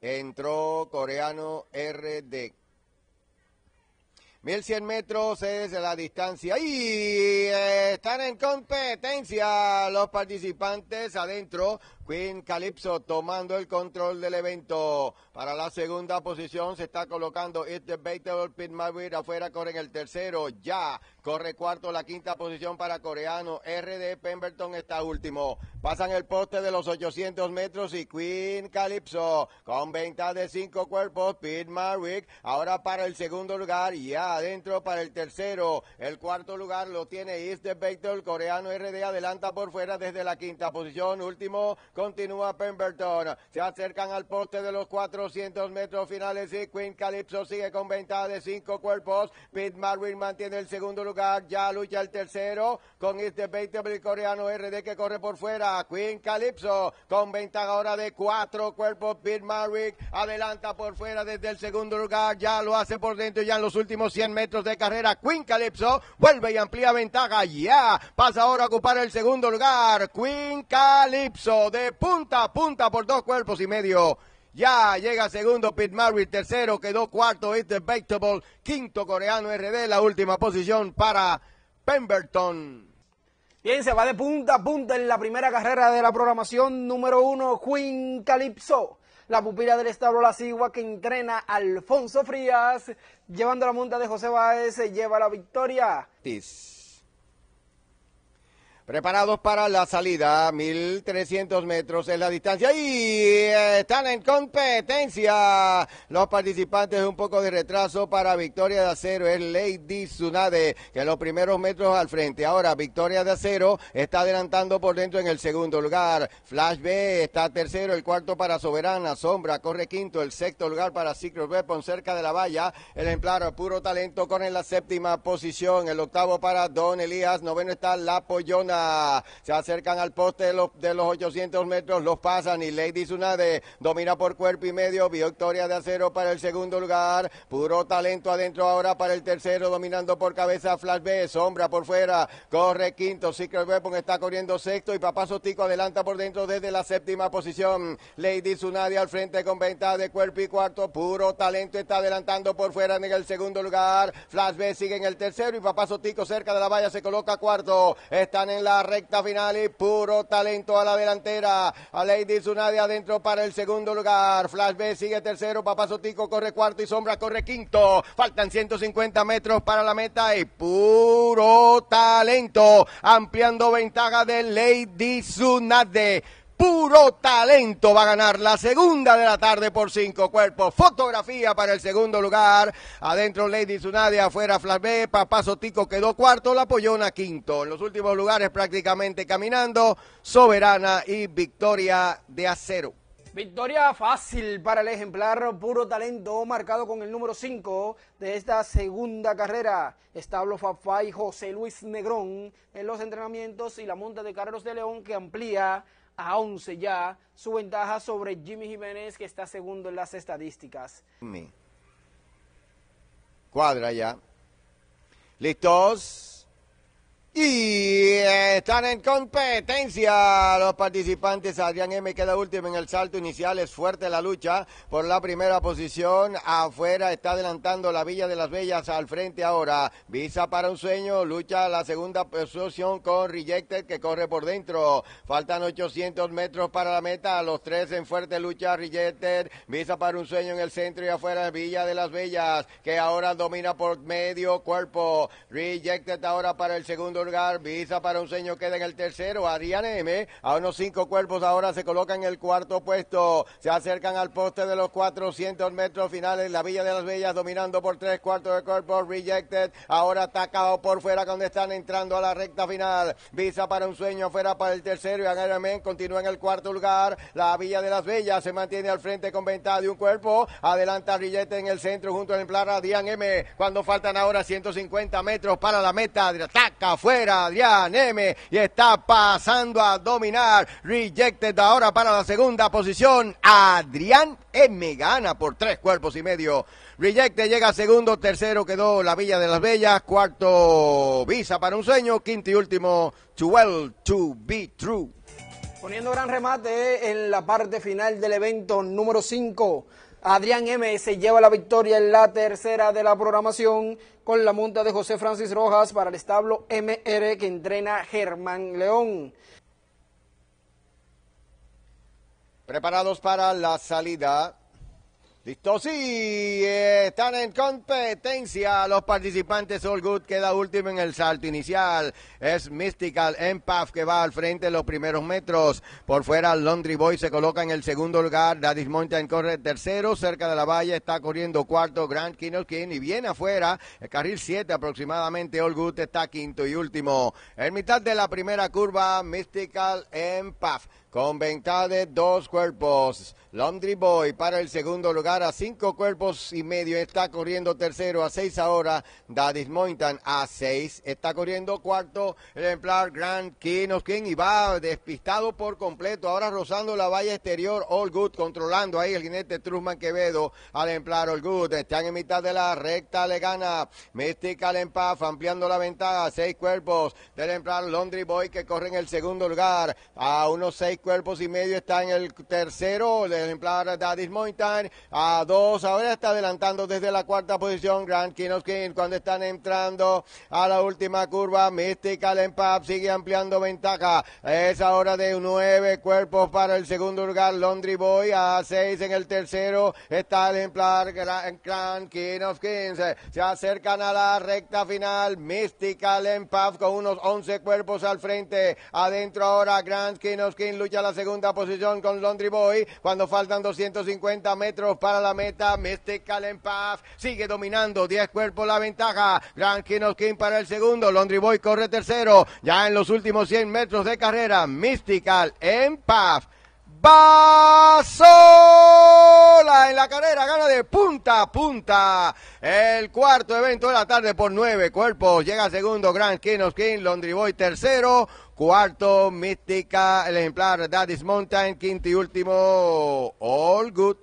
Entró coreano RD. 1100 metros es la distancia y están en competencia los participantes adentro. Queen Calypso tomando el control del evento. Para la segunda posición se está colocando It's Debatable Pit Maverick. Afuera corre en el tercero. Ya corre cuarto la quinta posición para coreano. RD Pemberton está último. Pasan el poste de los 800 metros y Queen Calypso con venta de cinco cuerpos. Pit Maverick ahora para el segundo lugar. Ya adentro para el tercero. El cuarto lugar lo tiene It's Debatable. Coreano RD adelanta por fuera desde la quinta posición. Último Continúa Pemberton. Se acercan al poste de los 400 metros finales y Queen Calypso sigue con ventaja de cinco cuerpos. Pete Marvin mantiene el segundo lugar. Ya lucha el tercero con este debatable coreano RD que corre por fuera. Queen Calypso con ventaja ahora de cuatro cuerpos. Pete Marvin adelanta por fuera desde el segundo lugar. Ya lo hace por dentro ya en los últimos 100 metros de carrera. Queen Calypso vuelve y amplía ventaja. Ya pasa ahora a ocupar el segundo lugar. Queen Calypso de punta a punta por dos cuerpos y medio. Ya llega segundo Pete Murray, tercero quedó cuarto It's Debatable, quinto coreano RD, la última posición para Pemberton. Bien, se va de punta a punta en la primera carrera de la programación número uno, Queen Calypso. La pupila del establo La Sigua que entrena Alfonso Frías, llevando la monta de José Báez, se lleva la victoria. Preparados para la salida, 1300 metros es la distancia y eh, están en competencia los participantes. Un poco de retraso para Victoria de Acero, es Lady Tsunade, que en los primeros metros al frente. Ahora Victoria de Acero está adelantando por dentro en el segundo lugar. Flash B está tercero, el cuarto para Soberana, Sombra corre quinto, el sexto lugar para Secret Weapon cerca de la valla. El ejemplar puro talento con en la séptima posición, el octavo para Don Elías, noveno está La Pollona. Se acercan al poste de los, de los 800 metros, los pasan y Lady Tsunade domina por cuerpo y medio. Victoria de acero para el segundo lugar. Puro talento adentro ahora para el tercero, dominando por cabeza Flash B. Sombra por fuera, corre quinto. Secret Weapon está corriendo sexto y Papá Sotico adelanta por dentro desde la séptima posición. Lady Tsunade al frente con ventaja de cuerpo y cuarto. Puro talento está adelantando por fuera en el segundo lugar. Flash B sigue en el tercero y Papá Sotico cerca de la valla se coloca cuarto. Están en la recta final y puro talento a la delantera. A Lady Tsunade adentro para el segundo lugar. Flash B sigue tercero. Papá Sotico corre cuarto y Sombra corre quinto. Faltan 150 metros para la meta y puro talento. Ampliando ventaja de Lady Tsunade puro talento va a ganar la segunda de la tarde por cinco cuerpos. Fotografía para el segundo lugar. Adentro Lady Tsunade, afuera Flash Papá Sotico quedó cuarto, la Pollona quinto. En los últimos lugares prácticamente caminando, Soberana y Victoria de Acero. Victoria fácil para el ejemplar puro talento marcado con el número 5 de esta segunda carrera. Establo Fafá y José Luis Negrón en los entrenamientos y la monta de Carlos de León que amplía a 11 ya su ventaja sobre Jimmy Jiménez, que está segundo en las estadísticas. Cuadra ya. ¿Listos? Y están en competencia los participantes. Adrián M queda último en el salto inicial. Es fuerte la lucha por la primera posición. Afuera está adelantando la Villa de las Bellas al frente ahora. Visa para un sueño. Lucha la segunda posición con Rejected que corre por dentro. Faltan 800 metros para la meta. Los tres en fuerte lucha. Rejected. Visa para un sueño en el centro y afuera Villa de las Bellas que ahora domina por medio cuerpo. Rejected ahora para el segundo Visa para un sueño queda en el tercero. Adrián M. A unos cinco cuerpos ahora se coloca en el cuarto puesto. Se acercan al poste de los 400 metros finales. La Villa de las Bellas dominando por tres cuartos de cuerpo. Rejected. Ahora atacado por fuera cuando están entrando a la recta final. Visa para un sueño fuera para el tercero. Y Adrián M. continúa en el cuarto lugar. La Villa de las Bellas se mantiene al frente con ventaja de un cuerpo. Adelanta Rejected en el centro junto al emplar Adrián M. Cuando faltan ahora 150 metros para la meta. Ataca fuera Adrián M. Y está pasando a dominar. Rejected ahora para la segunda posición. Adrián M. Gana por tres cuerpos y medio. Rejected llega segundo, tercero quedó la Villa de las Bellas, cuarto Visa para un sueño, quinto y último Too Well to Be True. Poniendo gran remate en la parte final del evento número 5. Adrián M se lleva la victoria en la tercera de la programación con la monta de José Francis Rojas para el establo MR que entrena Germán León. Preparados para la salida. Listo, sí, están en competencia los participantes. All Good queda último en el salto inicial. Es Mystical Empath que va al frente en los primeros metros. Por fuera, Laundry Boy se coloca en el segundo lugar. Daddy's Mountain corre tercero. Cerca de la valla está corriendo cuarto Grand King. Y bien afuera, el carril 7 aproximadamente. All Good está quinto y último. En mitad de la primera curva, Mystical Empath con ventaja de dos cuerpos. Laundry Boy para el segundo lugar a cinco cuerpos y medio. Está corriendo tercero a seis ahora. Daddy's Mountain a seis. Está corriendo cuarto el ejemplar Grand King of King y va despistado por completo. Ahora rozando la valla exterior. All Good controlando ahí el jinete Trusman Quevedo al ejemplar All Good. Están en mitad de la recta. Le gana Mystical Empaf ampliando la ventaja. Seis cuerpos del ejemplar Laundry Boy que corre en el segundo lugar a unos seis cuerpos y medio está en el tercero, el ejemplar Daddy's Mountain, a dos, ahora está adelantando desde la cuarta posición Grand King cuando están entrando a la última curva, Mystical Empap sigue ampliando ventaja, es ahora de nueve cuerpos para el segundo lugar, Laundry Boy a seis en el tercero, está el ejemplar Grand King of Kings, se acercan a la recta final, Mystical Empap con unos once cuerpos al frente, adentro ahora Grand King of Kings lucha la segunda posición con Laundry Boy. Cuando faltan 250 metros para la meta, Mystical Empath sigue dominando. 10 cuerpos la ventaja. Of King para el segundo. Laundry Boy corre tercero. Ya en los últimos 100 metros de carrera, Mystical Empath va sola en la carrera, gana de punta a punta. El cuarto evento de la tarde por nueve cuerpos. Llega segundo Grand King of King, Boy tercero. Cuarto, Mística, el ejemplar Daddy's Mountain. Quinto y último, All Good.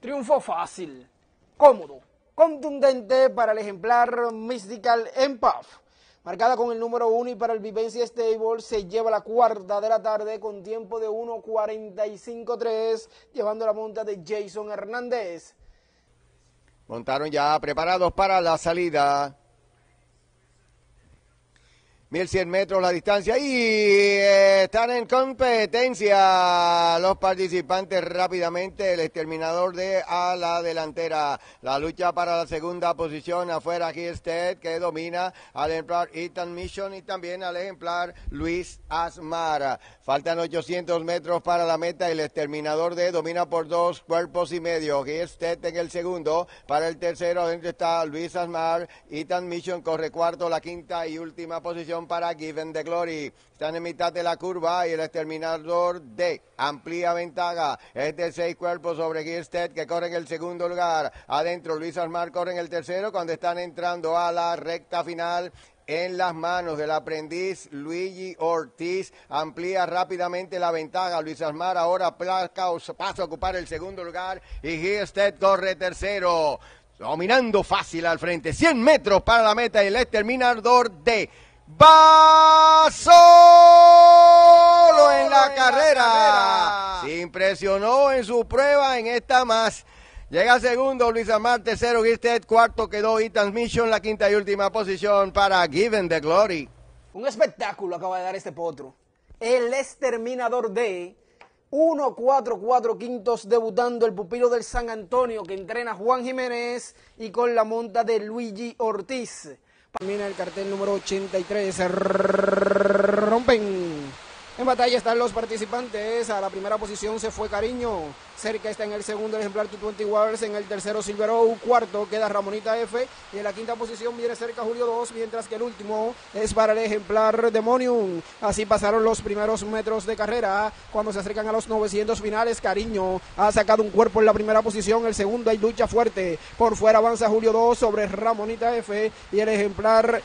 Triunfo fácil, cómodo, contundente para el ejemplar Mystical Empath. Marcada con el número uno y para el Vivencia Stable se lleva la cuarta de la tarde con tiempo de 1.45.3, llevando la monta de Jason Hernández. Montaron ya preparados para la salida. 1100 metros la distancia y eh, están en competencia los participantes rápidamente. El exterminador de a la delantera. La lucha para la segunda posición afuera Stead que domina al ejemplar Ethan Mission y también al ejemplar Luis Asmara. Faltan 800 metros para la meta. El exterminador de domina por dos cuerpos y medio. Stead en el segundo. Para el tercero adentro está Luis Asmar. Ethan Mission corre cuarto, la quinta y última posición para Given the Glory. Están en mitad de la curva y el exterminador de amplia ventaja. Es de seis cuerpos sobre Gilstead que corre en el segundo lugar. Adentro Luis Almar corre en el tercero cuando están entrando a la recta final en las manos del aprendiz Luigi Ortiz. Amplía rápidamente la ventaja. Luis Almar ahora pasa a ocupar el segundo lugar y Gilstead corre tercero. Dominando fácil al frente. 100 metros para la meta y el exterminador de va solo en la carrera. Se impresionó en su prueba en esta más. Llega segundo Luis Amar, tercero Gisted, cuarto quedó Ethan Mission, la quinta y última posición para Given the Glory. Un espectáculo acaba de dar este potro. El exterminador de 1-4-4 quintos debutando el pupilo del San Antonio que entrena Juan Jiménez y con la monta de Luigi Ortiz. Termina el cartel número 83. Batalla están los participantes. A la primera posición se fue Cariño. Cerca está en el segundo el ejemplar 20 Wars. En el tercero Silver O. Cuarto queda Ramonita F. Y en la quinta posición viene cerca Julio 2. Mientras que el último es para el ejemplar Demonium. Así pasaron los primeros metros de carrera. Cuando se acercan a los 900 finales, Cariño ha sacado un cuerpo en la primera posición. El segundo hay lucha fuerte. Por fuera avanza Julio 2 sobre Ramonita F. Y el ejemplar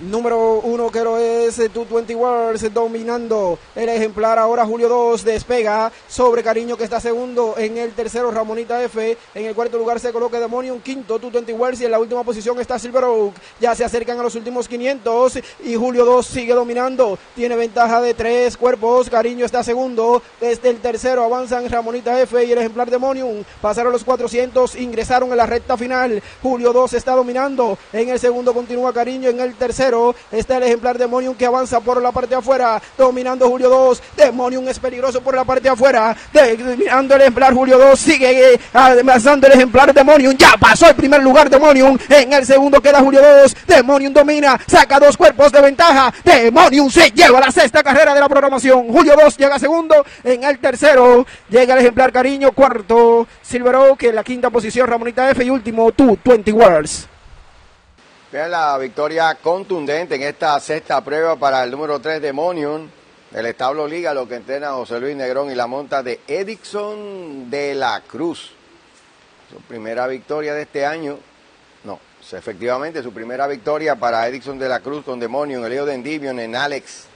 Número uno que lo es 220 Words dominando el ejemplar. Ahora Julio 2 despega sobre Cariño que está segundo. En el tercero Ramonita F. En el cuarto lugar se coloca Demonium. Quinto 220 Words y en la última posición está Silver Oak. Ya se acercan a los últimos 500 y Julio 2 sigue dominando. Tiene ventaja de tres cuerpos. Cariño está segundo. Desde el tercero avanzan Ramonita F y el ejemplar Demonium. Pasaron los 400. Ingresaron en la recta final. Julio 2 está dominando. En el segundo continúa Cariño. En el tercero Está el ejemplar Demonium que avanza por la parte de afuera, dominando Julio 2. Demonium es peligroso por la parte de afuera, dominando el ejemplar Julio 2. Sigue avanzando el ejemplar Demonium. Ya pasó el primer lugar Demonium. En el segundo queda Julio 2. Demonium domina, saca dos cuerpos de ventaja. Demonium se lleva la sexta carrera de la programación. Julio 2 llega segundo. En el tercero llega el ejemplar Cariño. Cuarto Silver Oak. En la quinta posición Ramonita F. Y último, tú, 20 Worlds. Vean la victoria contundente en esta sexta prueba para el número 3 Demonium del establo Liga, lo que entrena José Luis Negrón y la monta de Edison de la Cruz. Su primera victoria de este año. No, efectivamente su primera victoria para Edison de la Cruz con Demonium, el Leo de Endivion en Alex